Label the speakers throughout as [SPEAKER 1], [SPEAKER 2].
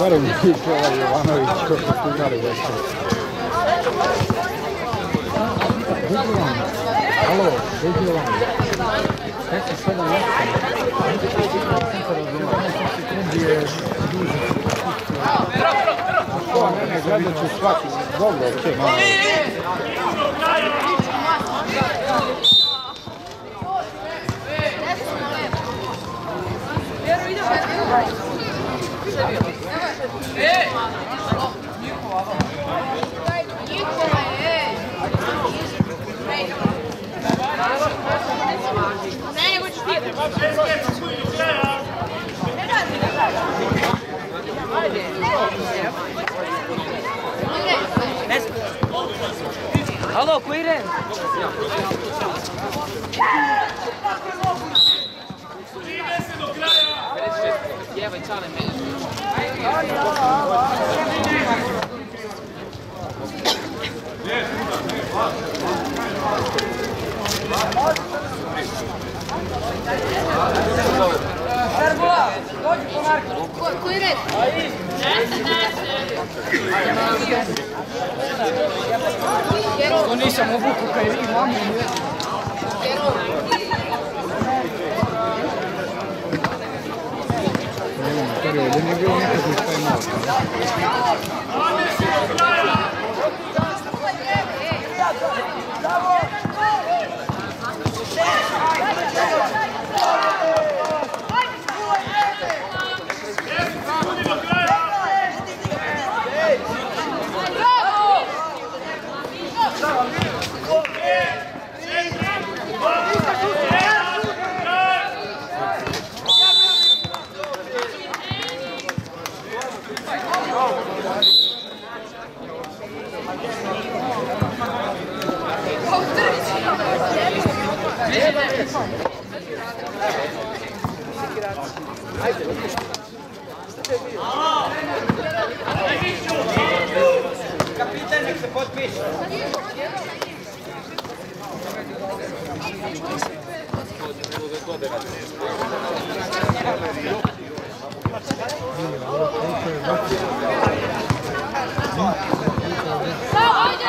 [SPEAKER 1] Moram biti ovaj Jovanović ko su. Dođi vam. Alo, dođi vam. Ja sam sada jasno. sekundi je duže. Ako ne, ne, gledat ću svaki. Dobro, okej, malo.
[SPEAKER 2] Alô, Cuirê! Vive
[SPEAKER 3] se do kraja! Ja, vai, čale, meni.
[SPEAKER 2] To nisam obuku kaj vi imamo.
[SPEAKER 1] Ne znam, stari, ovdje nije bilo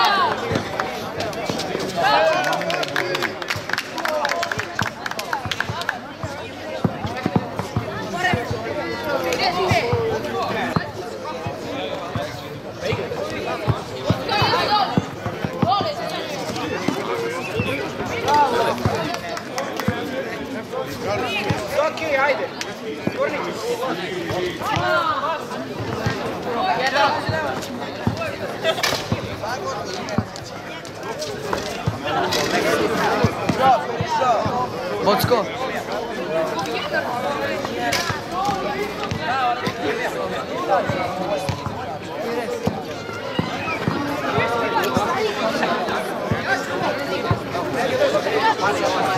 [SPEAKER 4] Let's go. Let's go.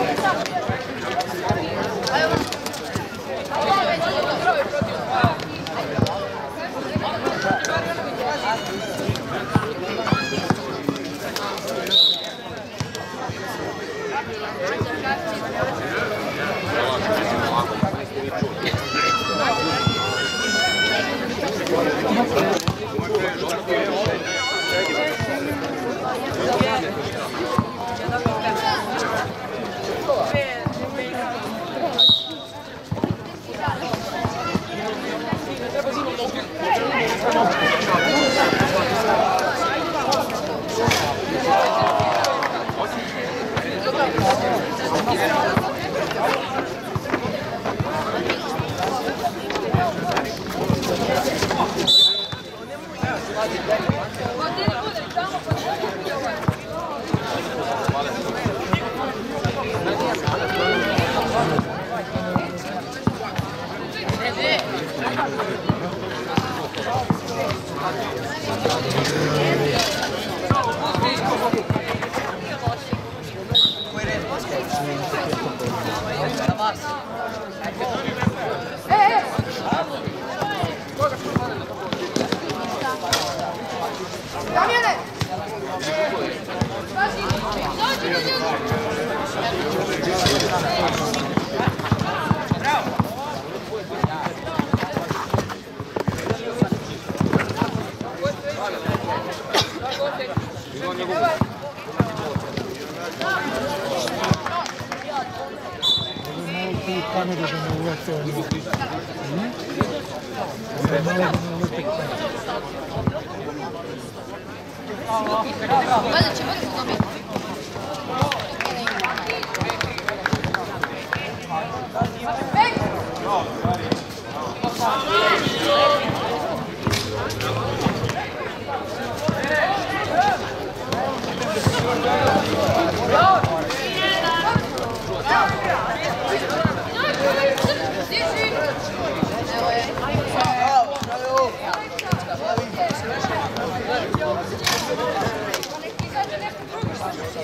[SPEAKER 3] Valjda će brzo dobiti.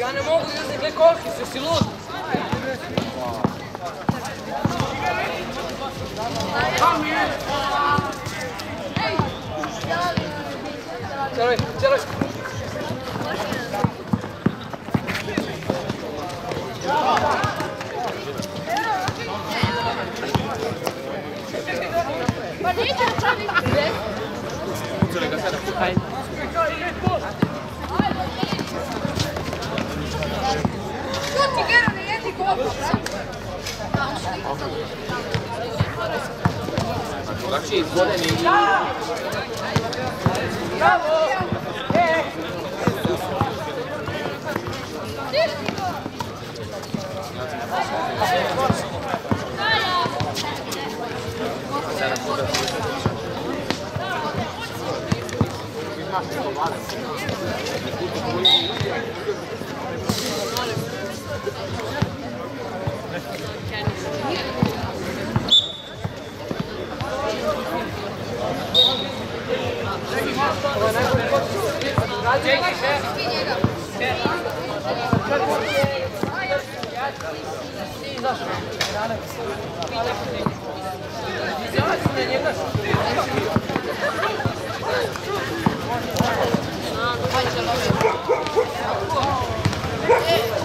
[SPEAKER 2] Ja ne mogu, ja sam gle kolkice, si lud? Čaroj, čaroj.
[SPEAKER 3] Pa neće čovjek
[SPEAKER 2] gdje? Ucele ga sada.
[SPEAKER 3] Ajde. Ajde. Znači, zvoden
[SPEAKER 5] je i... Bravo! Yeah.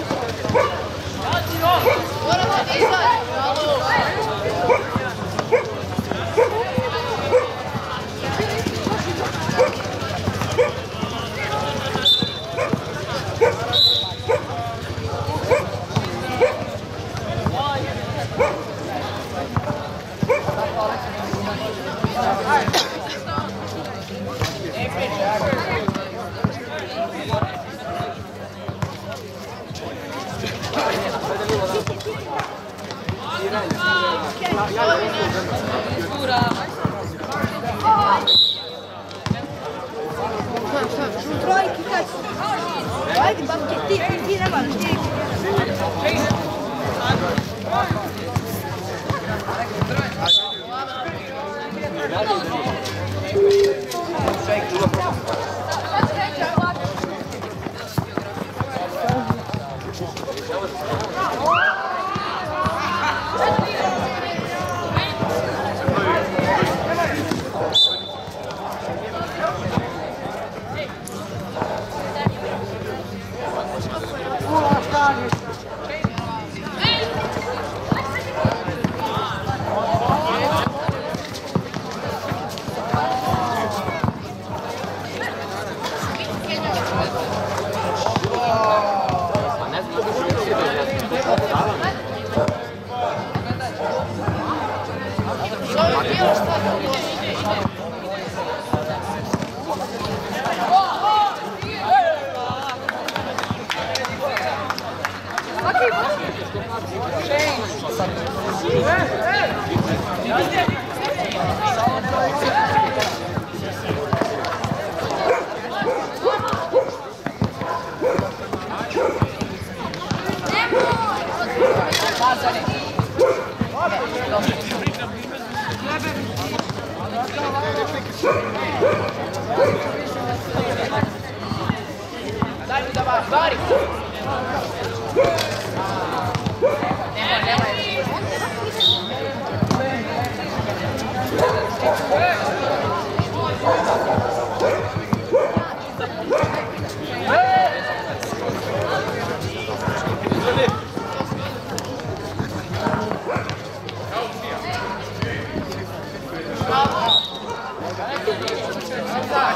[SPEAKER 5] What about these guys?
[SPEAKER 2] Daj mi da vas, 감
[SPEAKER 4] 사.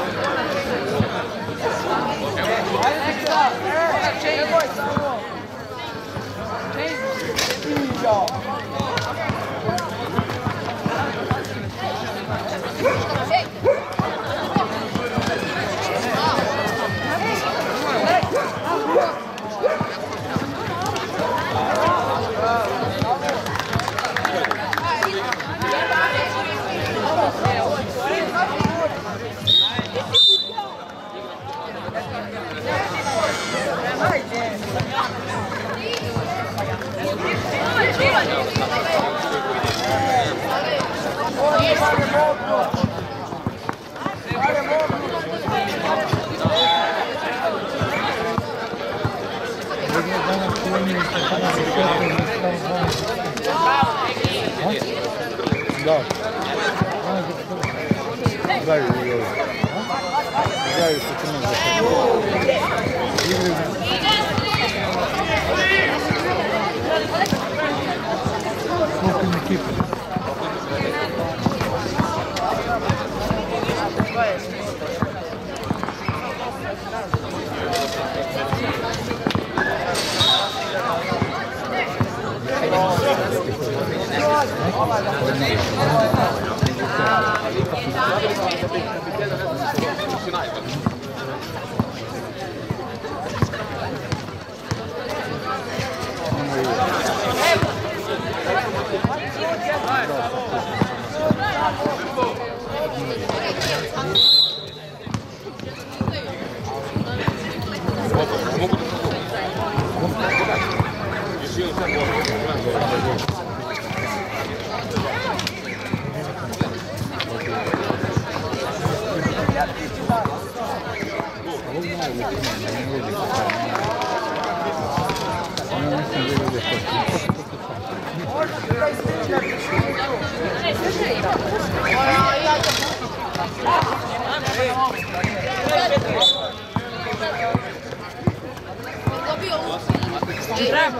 [SPEAKER 4] Сколько на Кипре? Bravo.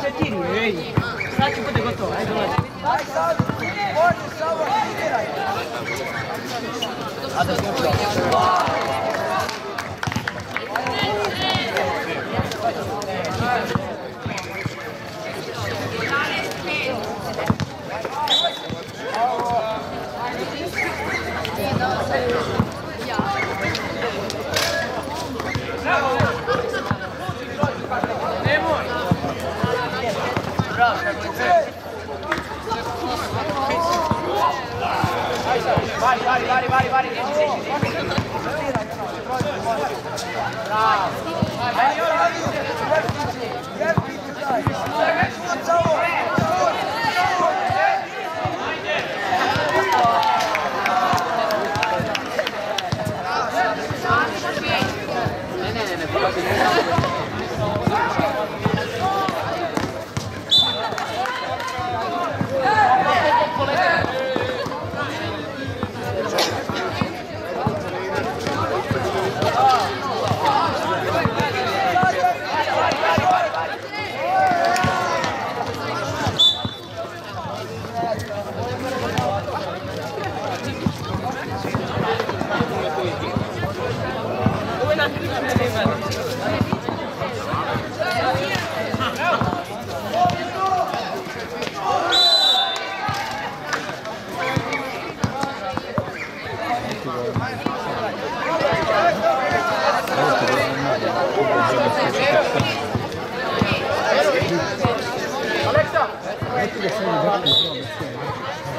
[SPEAKER 4] eu tirei. Sabe
[SPEAKER 1] que eu poder botar? Vai, vai. salve, pode, salva,
[SPEAKER 4] tira. Adeus,
[SPEAKER 2] Vai, vai, vai, vai, vai. Bravo. Vai, vai, vai.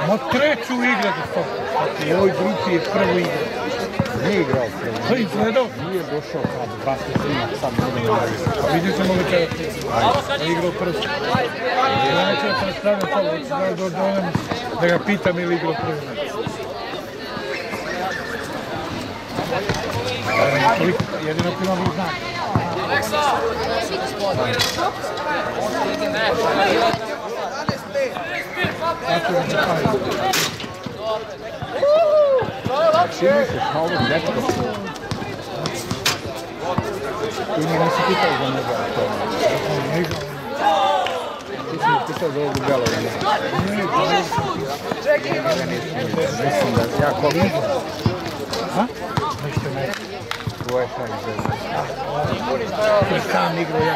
[SPEAKER 2] Ma treću igra do stop. U ovoj grupi je prvo igra.
[SPEAKER 1] Nije igrao prvo.
[SPEAKER 4] Je izgledao.
[SPEAKER 1] Nije došao sad, basket ima sad ne znam
[SPEAKER 4] A vidjet ćemo večeras. Da je igrao prvi. Ja neću da se raspravljam to, hoću da do dojem da ga pitam ili igrao koliko- Jedino ko ima vi znak. Tako da ne pamet.
[SPEAKER 1] Čini se kao ovo netko.
[SPEAKER 4] Ti mi nisi pitao za njega. To je igrao.
[SPEAKER 1] to za belo ima. Mislim da ja koliko.
[SPEAKER 4] Ha? Nešto ne.
[SPEAKER 1] Tvoje za
[SPEAKER 4] Jer sam igrao igrao.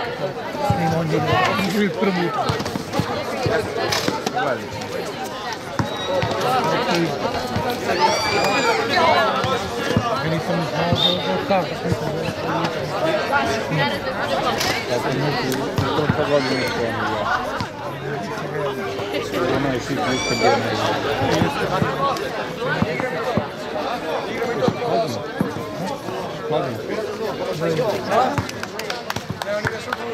[SPEAKER 4] Prvi.
[SPEAKER 1] Она еще и плюшка белая. Ладно. Ладно.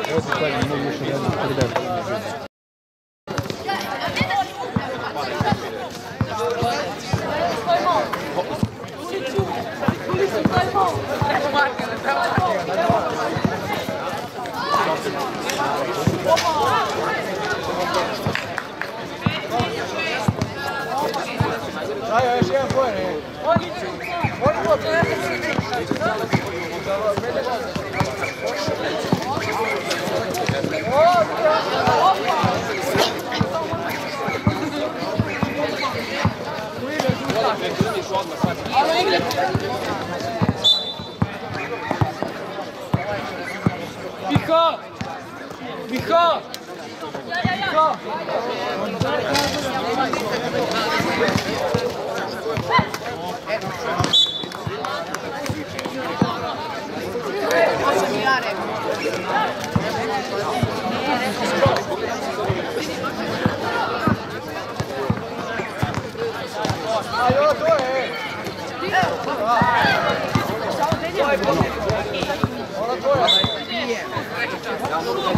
[SPEAKER 1] Давайте парень,
[SPEAKER 2] мы лучше
[SPEAKER 4] рядом передать. Миха!
[SPEAKER 1] Миха! Миха!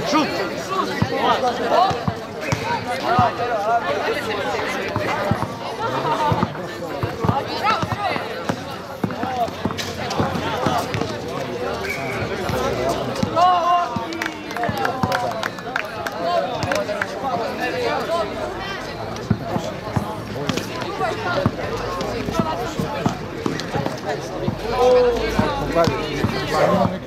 [SPEAKER 1] Shoot! Vale.